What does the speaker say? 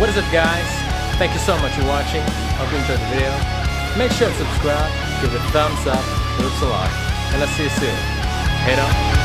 What is up, guys. Thank you so much for watching. Hope you enjoyed the video. Make sure to subscribe, give it a thumbs up, it helps a lot. And I'll see you soon. Head up.